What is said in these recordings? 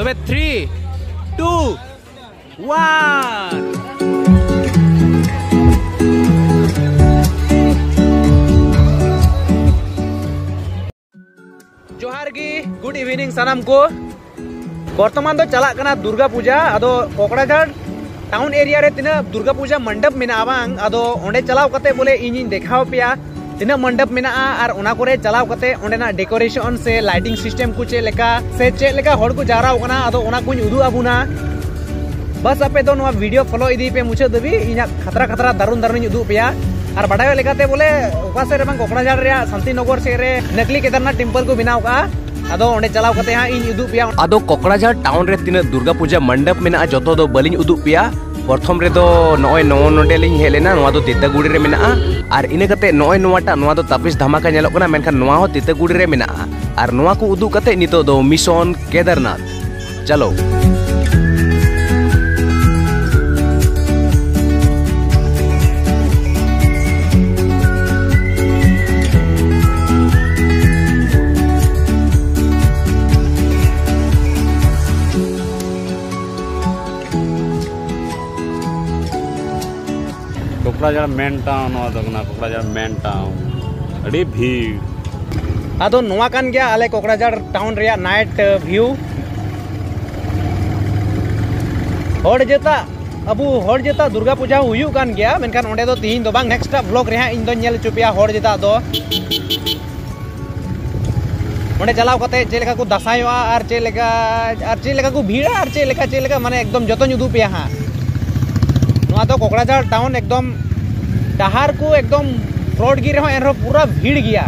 तो मैं three to one जोहार की गुड इवनिंग सनम को। बर्तमान तो चला करना दुर्गा पूजा अदो कोकड़ाघाट टाउन एरिया रे दुर्गा पूजा मंडप मेना बांग अदो ओंडे चलाव कते बोले इनिन देखा पे तिना मंडप कोरे चलाव डेकोरेशन से लाइटिंग सिस्टम को चे लेका से चे लेका हड़ को जारा कना अदो ओना कुछ उदु आबुना बस आपे नवा वीडियो फॉलो इदी पे मुझे दबी इना खतरा खतरा दारुन दारुन उदु पेया और लेकाते बोले ओका से रे कोकड़ाझाड़ रे शांति नगर से रे नकली केदारनाथ टेंपल को बनाव का अदो कोकड़ाझाड़ टाउन तीन दुर्गा पूजा मंडप मेना जतो दो बलिंग उदु पिया प्रथम नय नो नोडे लिंग हेलेना नोआ दो तितागुड़ी रे मेना आर इने कते नय नोआटा नोआ दो तापिस धमाका नेलो कना मेनखान नोआ हो तितागुड़ी रे मेना आर नोआ को उदु कते नितो दो mission Kedarnath Kokrajhar main town अड़ी भीड़। अदो नोआ कान गया आले कोकराझाड़ टाउन रिया नाइट व्यू हड़ जेता, अबू हड़ जेता दुर्गा पूजा कान गया मेनखान ओंडे दो तीन दो बांग नेक्स्ट ब्लॉग रे इन दो नेल चुपिया हड़ जेता दो। ओंडे चलाव कते चे लेका को दसायोआ आर चे लेका चे लेका को भीड़ा आर चे लेका माने एकदम जतो पिया, हाँ। नोआ तो कोकराझाड़ टाउन एकदम डहार को एकदम रोड गी रहो एनरो पूरा भीड़ गया।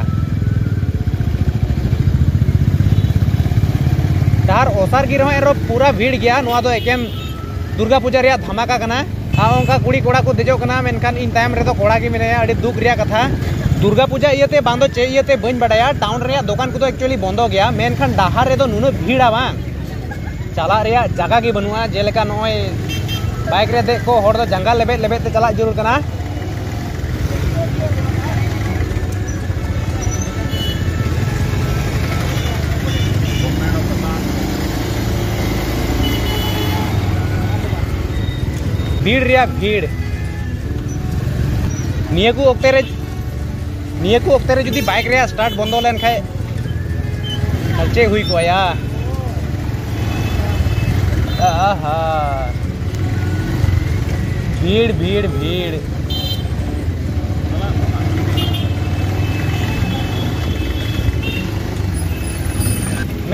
डहार ओसार गी रहो एनरो पूरा भीड़ गया। नोआ तो एकेन दुर्गा पूजा रिया धमाका कना कुड़ी कोड़ा को देजो कना मेनखान इन टाइम रे तो कोड़ा गी मेने अड़ी दुख रिया कथा। दुर्गा पूजा इयते बांदो चे इयते बइन बडाया टाउन रिया, दुकान को तो एक्चुअली बंदो गया। मेनखान डहार रे तो नुनो भीड़ा बांग चला रिया, जगह गी बनुआ जेलेका नोय बाइक रे दे को हर दो जंगल लेबे लेबे ते चला, ज़रूर कना भीड़ रिया, भीड़। निया को ओक्ते रे ओक्ते रे जुदी बाइक स्टार्ट बंद लेन खाय चे हुई को या आहा। भीड़ भीड़ भीड़।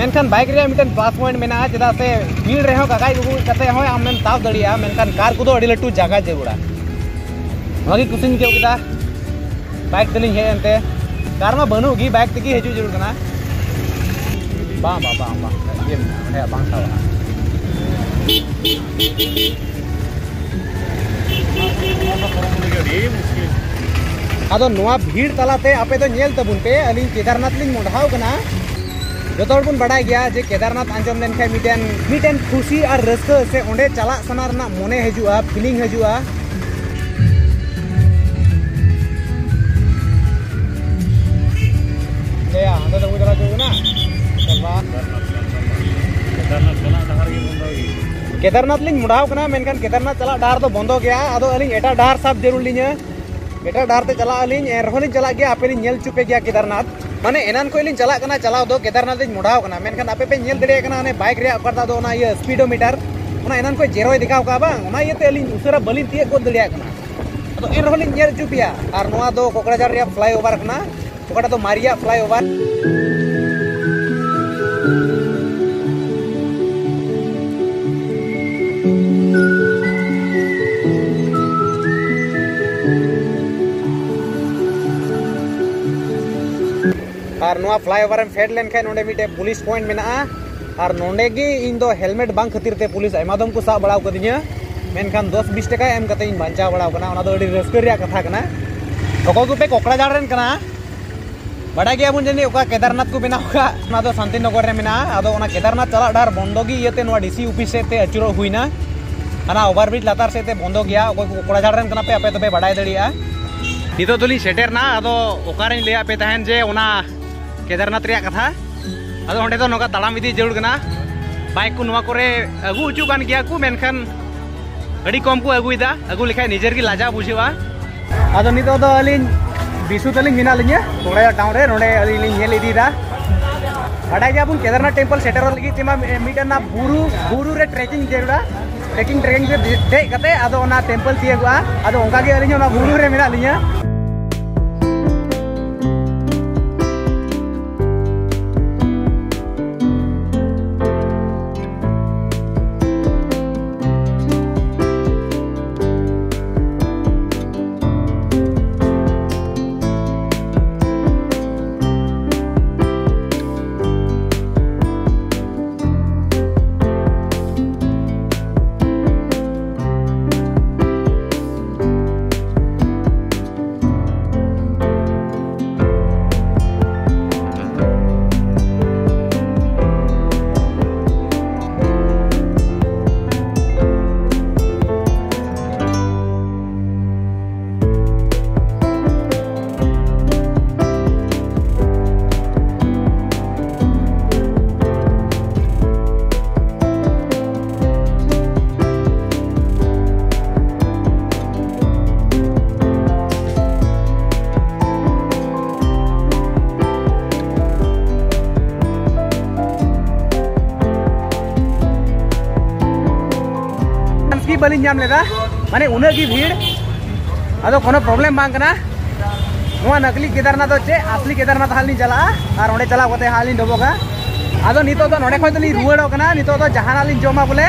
मेनखान बाइक रे मिटन पास पॉइंट मेना चेदा से भीड़ रे हो काकाई गुगु कते हो आमेन ताव दड़िया मेनखान कार को तो अड़ी लट्टू जरूरा भागी कुसिन के किदा बाइक हे एंते कार मा बनु गी बाइक ज़रूर कना है नोआ भीड़ तलाते, आपे तो नेल पे, अली केदारनाथ लिंग कना बन बड़ा गया जे केदारनाथ आंजम मिटेन खुशी और रस्क से ओंडे चला सना मने हजुआ फीलिंग चलवा केदारनाथ लिंग कना मेनखान केदारनाथ चला डार तो बंदो गया अदो अलिंग एटा डार साब ज़रूर लिंग एटा डार चला अलिंग एरहोलिंग चला गया आपे चुपे गया केदारनाथ माने एनान को चलना चला चलाव दो, केदारनाथ मुड़ाव कना। मेनखान आपे पे नेल दड़े कना, ने बाइक रे करता दो स्पीडोमीटर एनान को जेरो दिखाव का उसरा बाली तीय गोद दड़िया कना। अदो एरहोलिंग नेल चुपिया, आर नोआ दो, कोकराझार फ्लाईओवर तो फ्लाईओवर। और नोआ फ्लाईओवर में फेड लेन खान नोडे मिटे पुलिस पॉइंट मेना और नोडे गी इन दो हेलमेट बांग खातिर ते पुलिस आयमा दम को साब बड़ाव कदिnya मेनखान 10 20 टका, एम कते इन बांचा बड़ाव कना रिया कथा कना ओको को रेन कना बड़ा गया बुन जनी ओका केदारनाथ को बनाव का ओना दो शांति नगर रे केदारनाथ चला, डार बंदो गी डीसी ऑफ़िस से ते अचुरो हुइना overbridge latar से ते बंदो गया ओको कोकड़ाझाड़ रेन कना पे आपे तबे बड़ाई दड़िया नितो तुली सेटेर ना, आदो ओकारे लिया पे तहन जे ओना केदारनाथ कथा। अदो ओंडे तो तड़ाम इदी ज़रूर कना बाइक को नुआ करे अगु को, मेनखान अड़ी कम को अगुइदा अगु लिखाय निजर की लाजा बुझेवा आदो नितो दो अलिन बिसु तलिन मिना लिnya कोकड़ा टाउन केदारनाथ टेंपल सेटर लगी तिमा बुरु बुरु ट्रेकिंग जेरुड़ा ट्रेकिंग ट्रेकिंग से दे ना टेंपल तियगुआ आदो ओंका गे बुरु रे लिnya ಬಲಿಂದ ಜಾಮ್ ಲೇದಾ ಮನೆ ಉನಗಿ नुआ नकली केदारनाथ चे असली केदारनाथ हाल चला। और चला हाल डबोगा। अद नित रुआड़ा नित जहाना जमा बोले।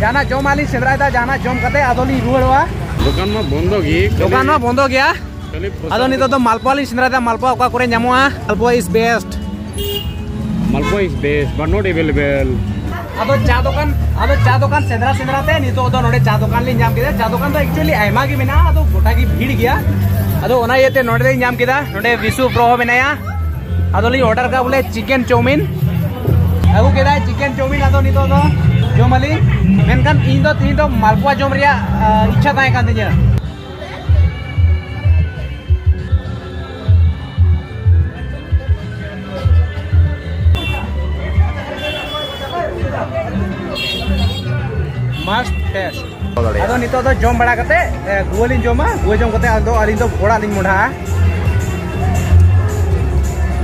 जहाना जम आली सेंद्रादा जहाना जम कते अदली रुआड़ा दुकान में बंद दुकान में बंद गया। अद नित तो तो मालपुआ ली सेंद्रादा malpua is best. Malpua is best but not available ᱟᱫᱚ ᱪᱟ ᱫᱚᱠᱟᱱ ᱟᱫᱚ ᱪᱟ ᱫᱚᱠᱟᱱ ᱥᱮᱸᱫᱽᱨᱟ ᱥᱮᱸᱫᱽᱨᱟ ᱛᱮ ᱱᱤᱛᱚᱜ ᱫᱚ ᱱᱚᱰᱮ ᱪᱟ ᱫᱚᱠᱟᱱ ᱞᱤᱧ ᱧᱟᱢ ᱠᱮᱫᱟ ᱪᱟ ᱫᱚᱠᱟन ᱫᱚ ᱮᱠᱪᱩᱭᱟᱞᱤ ᱟᱭᱢᱟ ᱜᱮ ᱢᱮᱱᱟᱜᱼᱟ ᱟᱫᱚ ᱜᱚᱴᱟ ᱜᱮ ᱵᱷᱤᱲ ᱜᱮᱭᱟ ᱟᱫᱚ ᱚᱱᱟ ᱤᱭᱟᱹᱛᱮ ᱱᱚᱰᱮ ᱞᱤᱧ ᱧᱟᱢ ᱠᱮᱫᱟ ᱱᱚᱰᱮ ᱵᱤᱥᱩ ᱯᱨᱚ ᱦᱚᱸ ᱢᱮᱱᱟᱭᱟ ᱟᱫᱚ ᱞᱤᱧ ᱚᱰᱟᱨ ᱠᱟᱜ ᱵᱚᱞᱮ ᱪᱤᱠᱮᱱ ᱪᱟᱣᱢᱤᱱ ᱟᱹᱜᱩ ᱠᱮᱫᱟᱭ ᱪᱤᱠᱮᱱ ᱪᱟᱣᱢᱤᱱ ᱟᱫᱚ ᱱᱤᱛᱚᱜ ᱫᱚ ᱡᱚᱢ ᱟᱹᱞᱤᱧ ᱢᱮᱱᱠᱷᱟᱱ ᱤᱧ ᱫᱚ ᱛᱤᱦᱤᱧ ᱫᱚ ᱢᱟᱞᱯᱩᱣᱟ ᱡᱚᱢ ᱨᱮᱭᱟᱜ ᱤᱪᱪᱷᱟ ᱛᱟᱦᱮᱸ ᱠᱟᱱ ᱛᱤᱧᱟᱹ टेस्ट अदो नितो दो जम बड़ा कते गुआ लिन जमा गुआ जम कते अदो अलिन दो घोड़ा लिन मुढ़ा